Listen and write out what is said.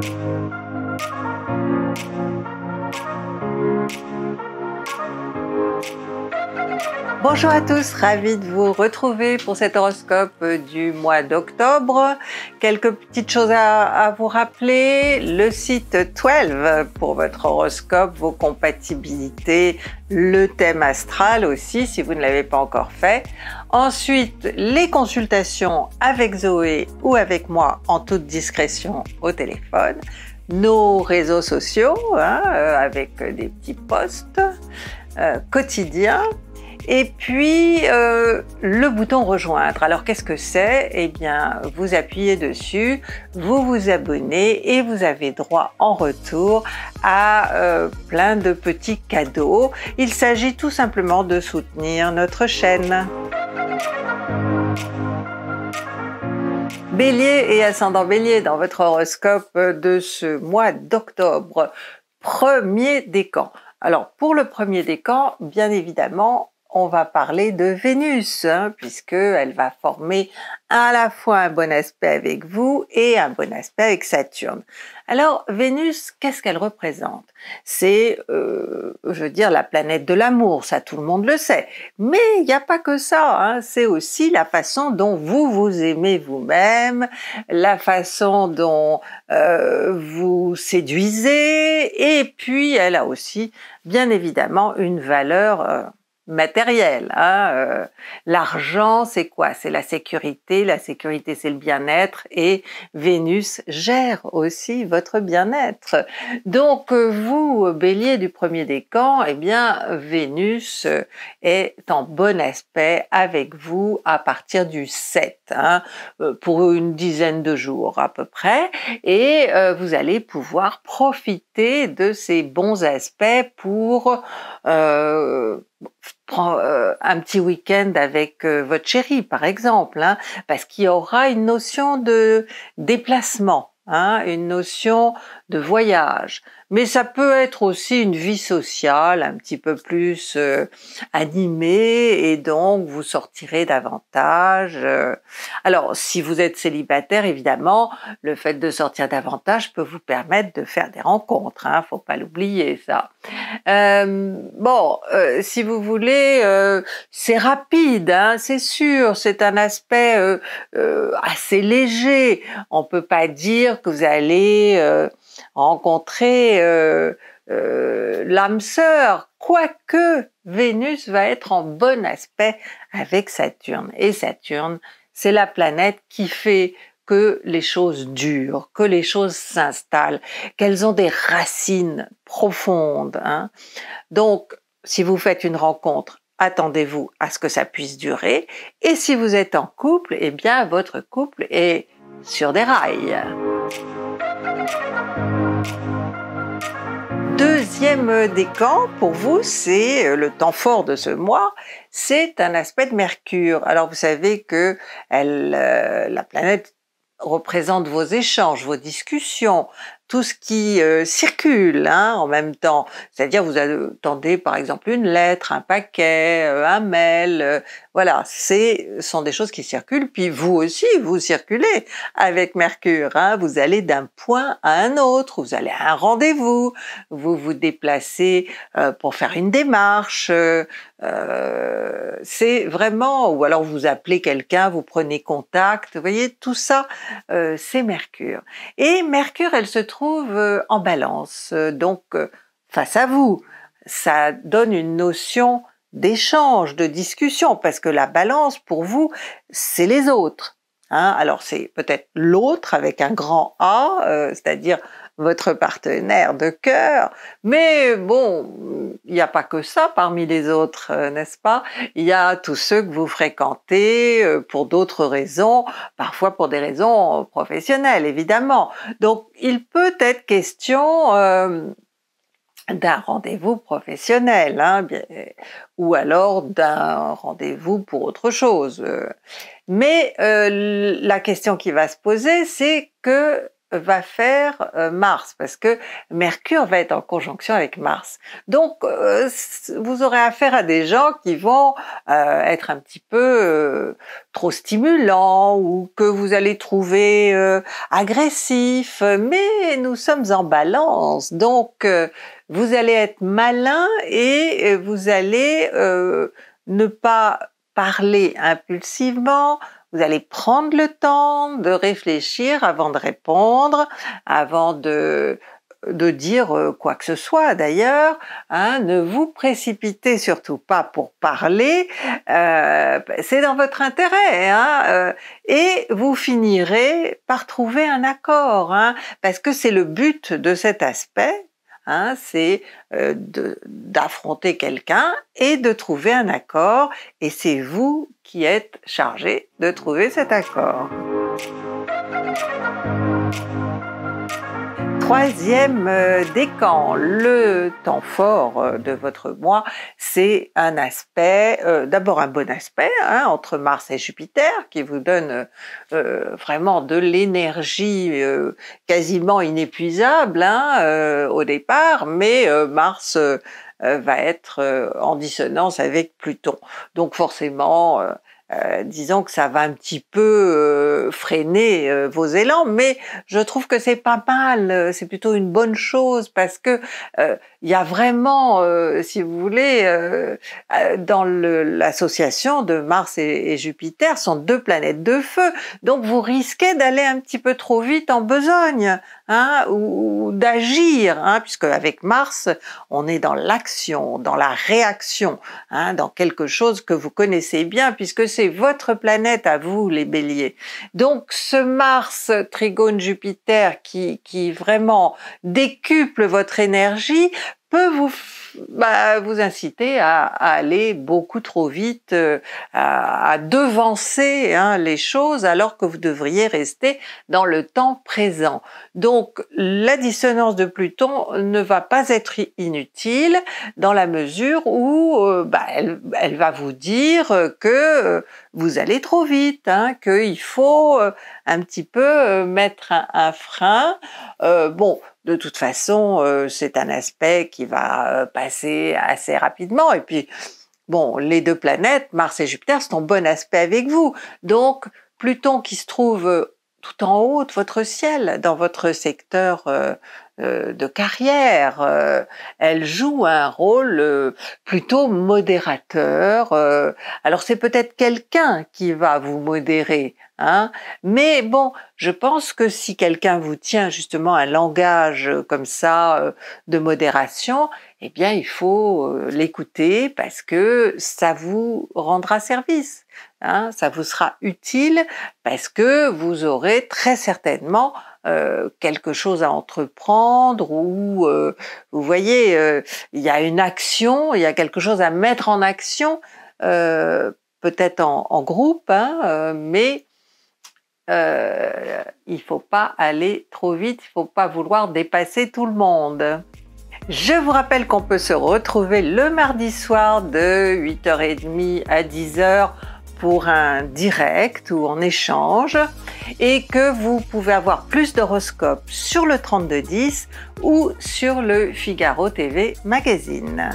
Thank you. Bonjour à tous, ravi de vous retrouver pour cet horoscope du mois d'octobre. Quelques petites choses à, vous rappeler. Le site 12 pour votre horoscope, vos compatibilités, le thème astral aussi si vous ne l'avez pas encore fait. Ensuite, les consultations avec Zoé ou avec moi en toute discrétion au téléphone nos réseaux sociaux hein, euh, avec des petits posts euh, quotidiens et puis, euh, le bouton rejoindre. Alors, qu'est-ce que c'est? Eh bien, vous appuyez dessus, vous vous abonnez et vous avez droit en retour à plein de petits cadeaux. Il s'agit tout simplement de soutenir notre chaîne. Bélier et ascendant Bélier dans votre horoscope de ce mois d'octobre, premier décan. Alors pour le premier décan, bien évidemment, on va parler de Vénus, hein, puisqu'elle va former à la fois un bon aspect avec vous et un bon aspect avec Saturne. Alors Vénus, qu'est-ce qu'elle représente? C'est, euh, je veux dire, la planète de l'amour, ça tout le monde le sait. Mais il n'y a pas que ça, hein, c'est aussi la façon dont vous vous aimez vous-même, la façon dont euh, vous séduisez, et puis elle a aussi, bien évidemment, une valeur euh, matériel. Hein, euh, L'argent, c'est quoi? C'est la sécurité. La sécurité, c'est le bien-être. Et Vénus gère aussi votre bien-être. Donc, euh, vous, bélier du premier décan, eh bien, Vénus est en bon aspect avec vous à partir du 7, hein, euh, pour une dizaine de jours à peu près. Et vous allez pouvoir profiter de ces bons aspects pour euh, euh, un petit week-end avec euh, votre chérie, par exemple, hein, parce qu'il y aura une notion de déplacement, hein, une notion de voyage. Mais ça peut être aussi une vie sociale un petit peu plus euh, animée et donc vous sortirez davantage. Euh. Alors si vous êtes célibataire, évidemment, le fait de sortir davantage peut vous permettre de faire des rencontres. Hein, faut pas l'oublier ça. Euh, bon, euh, si vous voulez, c'est rapide, hein, c'est sûr, c'est un aspect assez léger. On peut pas dire que vous allez rencontrer euh, euh, l'âme sœur, quoique Vénus va être en bon aspect avec Saturne. Et Saturne, c'est la planète qui fait que les choses durent, que les choses s'installent, qu'elles ont des racines profondes. Hein. Donc, si vous faites une rencontre, attendez-vous à ce que ça puisse durer. Et si vous êtes en couple, eh bien, votre couple est sur des rails. Deuxième décan, pour vous, c'est euh, le temps fort de ce mois, c'est un aspect de Mercure. Alors vous savez que euh, la planète représente vos échanges, vos discussions, tout ce qui euh, circule hein, en même temps. C'est-à-dire vous attendez par exemple une lettre, un paquet, euh, un mail, euh, voilà, c'est sont des choses qui circulent. Puis vous aussi, vous circulez avec Mercure. Hein, vous allez d'un point à un autre, vous allez à un rendez-vous, vous vous déplacez pour faire une démarche. c'est vraiment, ou alors vous appelez quelqu'un, vous prenez contact. Vous voyez, tout ça, c'est Mercure. Et Mercure, elle se trouve euh, en balance. Donc, euh, face à vous, ça donne une notion d'échange, de discussion, parce que la balance, pour vous, c'est les autres. Hein. Alors, c'est peut-être l'autre avec un grand A, c'est-à-dire votre partenaire de cœur. Mais bon, il n'y a pas que ça parmi les autres, euh, n'est-ce pas? Il y a tous ceux que vous fréquentez euh, pour d'autres raisons, parfois pour des raisons professionnelles, évidemment. Donc, il peut être question euh, d'un rendez-vous professionnel, hein, ou alors d'un rendez-vous pour autre chose. Mais la question qui va se poser, c'est que va faire euh, Mars parce que Mercure va être en conjonction avec Mars. Donc euh, vous aurez affaire à des gens qui vont euh, être un petit peu trop stimulants ou que vous allez trouver agressifs, mais nous sommes en balance. Donc vous allez être malin et vous allez ne pas parler impulsivement, vous allez prendre le temps de réfléchir avant de répondre, avant de, dire euh, quoi que ce soit d'ailleurs. Hein, ne vous précipitez surtout pas pour parler, euh, c'est dans votre intérêt. Hein, euh, et vous finirez par trouver un accord, hein, parce que c'est le but de cet aspect, Hein, c'est euh, d'affronter quelqu'un et de trouver un accord, et c'est vous qui êtes chargé de trouver cet accord. Troisième euh, décan, le temps fort euh, de votre mois, c'est un aspect, euh, d'abord un bon aspect hein, entre Mars et Jupiter qui vous donne vraiment de l'énergie quasiment inépuisable hein, au départ, mais Mars va être en dissonance avec Pluton. Donc forcément, euh, disons que ça va un petit peu euh, freiner euh, vos élans, mais je trouve que c'est pas mal, c'est plutôt une bonne chose parce que il y a vraiment, si vous voulez, dans l'association de Mars et, Jupiter sont deux planètes de feu, donc vous risquez d'aller un petit peu trop vite en besogne, hein, ou, d'agir, hein, puisque avec Mars on est dans l'action, dans la réaction, hein, dans quelque chose que vous connaissez bien, puisque votre planète à vous, les béliers. Donc ce Mars trigone Jupiter qui, qui vraiment décuple votre énergie peut vous bah, vous inciter à, aller beaucoup trop vite, euh, à, devancer hein, les choses alors que vous devriez rester dans le temps présent. Donc la dissonance de Pluton ne va pas être inutile dans la mesure où euh, bah, elle, va vous dire que euh, vous allez trop vite, hein, qu'il faut un petit peu mettre un, un frein. bon, de toute façon, euh, c'est un aspect qui va euh, passer assez rapidement. Et puis, bon, les deux planètes, Mars et Jupiter, sont en bon aspect avec vous. Donc, Pluton qui se trouve euh, tout en haut de votre ciel, dans votre secteur de carrière, elle joue un rôle plutôt modérateur. alors c'est peut-être quelqu'un qui va vous modérer, Hein Mais bon, je pense que si quelqu'un vous tient justement un langage comme ça euh, de modération, eh bien il faut euh, l'écouter parce que ça vous rendra service, hein ça vous sera utile parce que vous aurez très certainement euh, quelque chose à entreprendre ou vous voyez il y a une action, il y a quelque chose à mettre en action, peut-être en, groupe, hein, mais euh, il faut pas aller trop vite, il faut pas vouloir dépasser tout le monde. Je vous rappelle qu'on peut se retrouver le mardi soir de 8h30 à 10h pour un direct ou en échange et que vous pouvez avoir plus d'horoscopes sur le 3210 ou sur le Figaro TV Magazine.